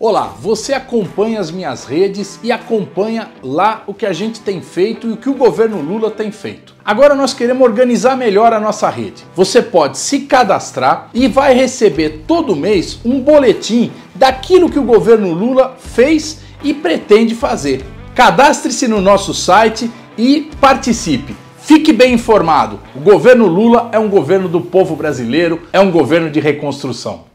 Olá, você acompanha as minhas redes e acompanha lá o que a gente tem feito e o que o governo Lula tem feito. Agora nós queremos organizar melhor a nossa rede. Você pode se cadastrar e vai receber todo mês um boletim daquilo que o governo Lula fez e pretende fazer. Cadastre-se no nosso site e participe. Fique bem informado. O governo Lula é um governo do povo brasileiro, é um governo de reconstrução.